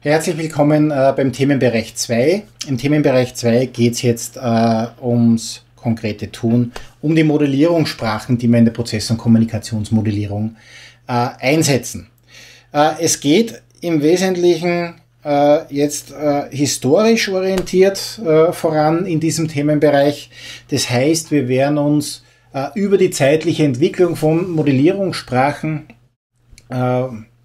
Herzlich willkommen äh, beim Themenbereich 2. Im Themenbereich 2 geht es jetzt äh, ums konkrete Tun, um die Modellierungssprachen, die wir in der Prozess- und Kommunikationsmodellierung äh, einsetzen. Äh, es geht im Wesentlichen äh, jetzt äh, historisch orientiert voran in diesem Themenbereich. Das heißt, wir werden uns über die zeitliche Entwicklung von Modellierungssprachen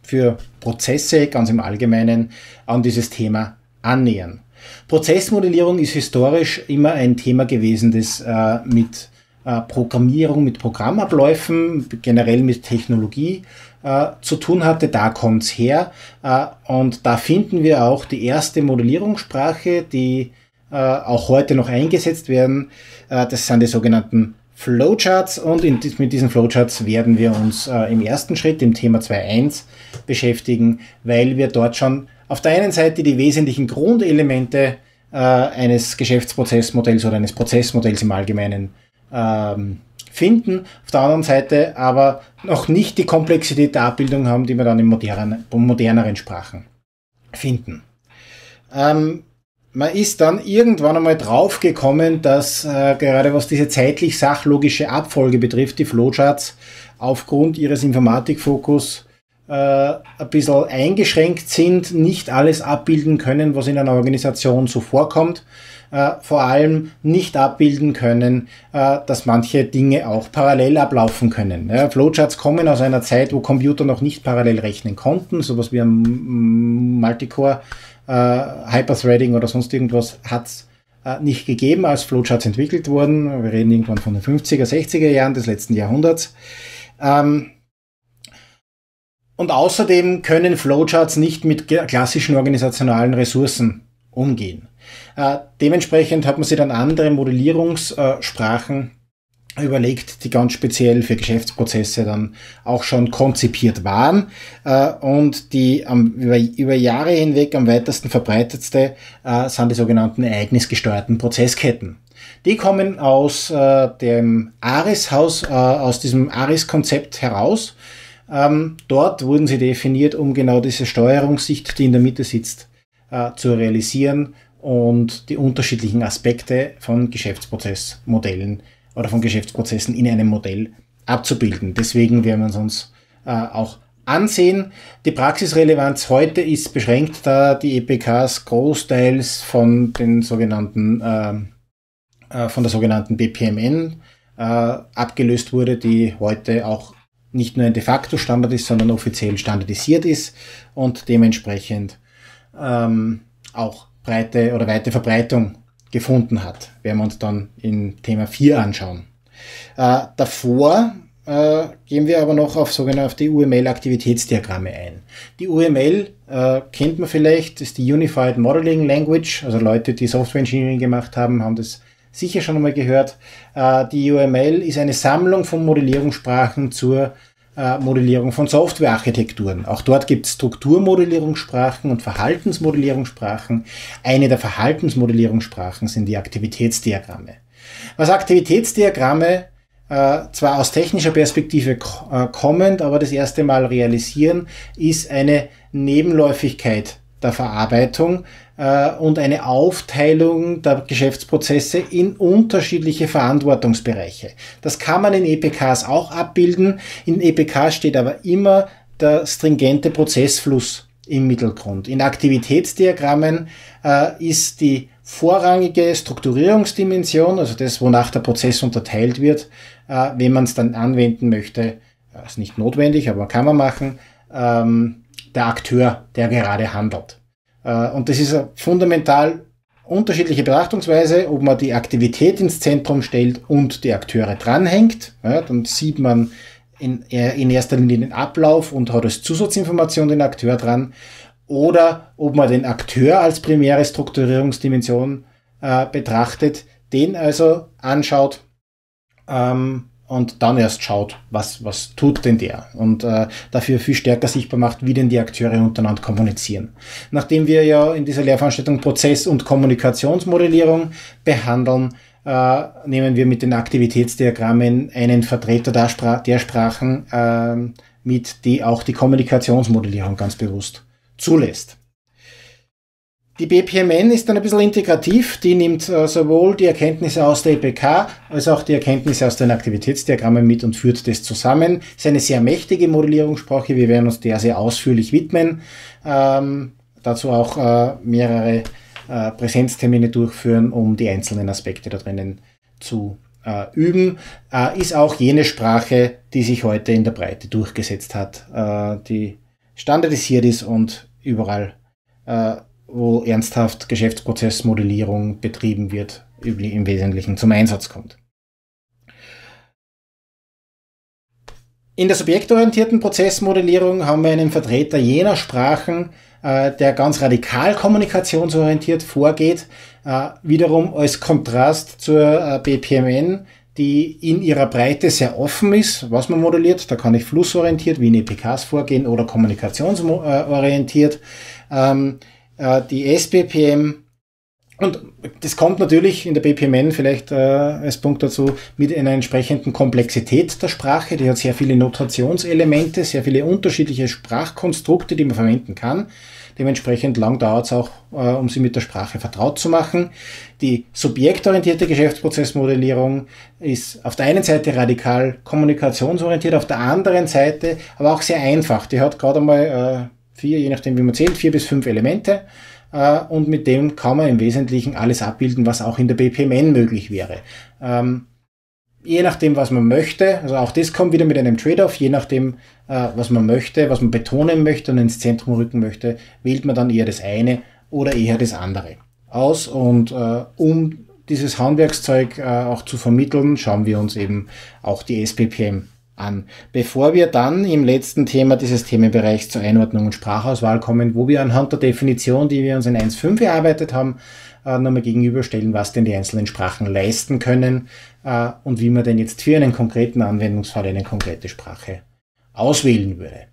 für Prozesse ganz im Allgemeinen an dieses Thema annähern. Prozessmodellierung ist historisch immer ein Thema gewesen, das äh, mit äh, Programmierung, mit Programmabläufen, generell mit Technologie äh, zu tun hatte. Da kommt's her. Äh, und da finden wir auch die erste Modellierungssprache, die äh, auch heute noch eingesetzt werden. Äh, das sind die sogenannten Flowcharts und in, mit diesen Flowcharts werden wir uns äh, im ersten Schritt, im Thema 2.1, beschäftigen, weil wir dort schon auf der einen Seite die wesentlichen Grundelemente äh, eines Geschäftsprozessmodells oder eines Prozessmodells im Allgemeinen ähm, finden, auf der anderen Seite aber noch nicht die Komplexität der Abbildung haben, die wir dann in moderneren, moderneren Sprachen finden. Ähm, man ist dann irgendwann einmal draufgekommen, dass äh, gerade was diese zeitlich sachlogische Abfolge betrifft, die Flowcharts aufgrund ihres Informatikfokus äh, ein bisschen eingeschränkt sind, nicht alles abbilden können, was in einer Organisation so vorkommt, äh, vor allem nicht abbilden können, äh, dass manche Dinge auch parallel ablaufen können. Ja, Flowcharts kommen aus einer Zeit, wo Computer noch nicht parallel rechnen konnten, sowas wie ein Multicore äh, Hyperthreading oder sonst irgendwas hat es äh, nicht gegeben, als Flowcharts entwickelt wurden. Wir reden irgendwann von den 50er, 60er Jahren des letzten Jahrhunderts. Ähm, und außerdem können Flowcharts nicht mit klassischen organisationalen Ressourcen umgehen. Äh, dementsprechend hat man sich dann andere Modellierungssprachen überlegt, die ganz speziell für Geschäftsprozesse dann auch schon konzipiert waren äh, und die über, Jahre hinweg am weitesten verbreitetste äh, sind die sogenannten ereignisgesteuerten Prozessketten. Die kommen aus äh, dem ARIS-Haus, aus diesem ARIS-Konzept heraus. Ähm, dort wurden sie definiert, um genau diese Steuerungssicht, die in der Mitte sitzt, zu realisieren und die unterschiedlichen Aspekte von Geschäftsprozessmodellen oder von Geschäftsprozessen in einem Modell abzubilden. Deswegen werden wir uns äh, auch ansehen. Die Praxisrelevanz heute ist beschränkt, da die EPKs großteils von den sogenannten äh, äh, von der sogenannten BPMN äh, abgelöst wurde, die heute auch nicht nur ein de facto Standard ist, sondern offiziell standardisiert ist und dementsprechend ähm, auch breite oder weite Verbreitung gefunden hat. Werden wir uns dann in Thema 4 anschauen. Äh, davor äh, gehen wir aber noch auf sogenannte auf die UML-Aktivitätsdiagramme ein. Die UML äh, kennt man vielleicht, ist die Unified Modeling Language, also Leute, die Software Engineering gemacht haben, haben das sicher schon einmal gehört. Äh, die UML ist eine Sammlung von Modellierungssprachen zur äh, Modellierung von Softwarearchitekturen. Auch dort gibt es Strukturmodellierungssprachen und Verhaltensmodellierungssprachen. Eine der Verhaltensmodellierungssprachen sind die Aktivitätsdiagramme. Was Aktivitätsdiagramme äh, zwar aus technischer Perspektive äh, kommend, aber das erste Mal realisieren, ist eine Nebenläufigkeit der Verarbeitung äh, und eine Aufteilung der Geschäftsprozesse in unterschiedliche Verantwortungsbereiche. Das kann man in EPKs auch abbilden. In EPK steht aber immer der stringente Prozessfluss im Mittelgrund. In Aktivitätsdiagrammen äh, ist die vorrangige Strukturierungsdimension, also das, wonach der Prozess unterteilt wird, äh, wenn man es dann anwenden möchte, ist nicht notwendig, aber kann man machen, ähm, der Akteur, der gerade handelt. Äh, und das ist eine fundamental unterschiedliche Betrachtungsweise, ob man die Aktivität ins Zentrum stellt und die Akteure dranhängt. Ja, dann sieht man in, in erster Linie den Ablauf und hat als Zusatzinformation den Akteur dran. Oder ob man den Akteur als primäre Strukturierungsdimension äh, betrachtet, den also anschaut ähm, und dann erst schaut, was, was tut denn der und äh, dafür viel stärker sichtbar macht, wie denn die Akteure untereinander kommunizieren. Nachdem wir ja in dieser Lehrveranstaltung Prozess- und Kommunikationsmodellierung behandeln, äh, nehmen wir mit den Aktivitätsdiagrammen einen Vertreter der, Spra der Sprachen äh, mit, die auch die Kommunikationsmodellierung ganz bewusst zulässt. Die BPMN ist dann ein bisschen integrativ. Die nimmt äh, sowohl die Erkenntnisse aus der EPK als auch die Erkenntnisse aus den Aktivitätsdiagrammen mit und führt das zusammen. Ist eine sehr mächtige Modellierungssprache. Wir werden uns der sehr ausführlich widmen. Ähm, dazu auch äh, mehrere äh, Präsenztermine durchführen, um die einzelnen Aspekte da drinnen zu äh, üben. Äh, ist auch jene Sprache, die sich heute in der Breite durchgesetzt hat, äh, die standardisiert ist und überall wo ernsthaft Geschäftsprozessmodellierung betrieben wird, im Wesentlichen zum Einsatz kommt. In der subjektorientierten Prozessmodellierung haben wir einen Vertreter jener Sprachen, äh, der ganz radikal kommunikationsorientiert vorgeht, äh, wiederum als Kontrast zur äh, BPMN, die in ihrer Breite sehr offen ist, was man modelliert. Da kann ich flussorientiert wie in EPKs vorgehen oder kommunikationsorientiert. Äh, die SBPM und das kommt natürlich in der BPMN vielleicht äh, als Punkt dazu mit einer entsprechenden Komplexität der Sprache. Die hat sehr viele Notationselemente, sehr viele unterschiedliche Sprachkonstrukte, die man verwenden kann. Dementsprechend lang dauert es auch, äh, um sie mit der Sprache vertraut zu machen. Die subjektorientierte Geschäftsprozessmodellierung ist auf der einen Seite radikal kommunikationsorientiert, auf der anderen Seite aber auch sehr einfach. Die hat gerade einmal äh, vier, je nachdem wie man zählt, vier bis fünf Elemente. Äh, und mit dem kann man im Wesentlichen alles abbilden, was auch in der BPMN möglich wäre. Ähm, je nachdem, was man möchte, also auch das kommt wieder mit einem Trade-off, je nachdem, äh, was man möchte, was man betonen möchte und ins Zentrum rücken möchte, wählt man dann eher das eine oder eher das andere aus. Und äh, um dieses Handwerkszeug äh, auch zu vermitteln, schauen wir uns eben auch die SPPM an. Bevor wir dann im letzten Thema dieses Themenbereichs zur Einordnung und Sprachauswahl kommen, wo wir anhand der Definition, die wir uns in 1.5 erarbeitet haben, äh, nochmal gegenüberstellen, was denn die einzelnen Sprachen leisten können äh, und wie man denn jetzt für einen konkreten Anwendungsfall eine konkrete Sprache auswählen würde.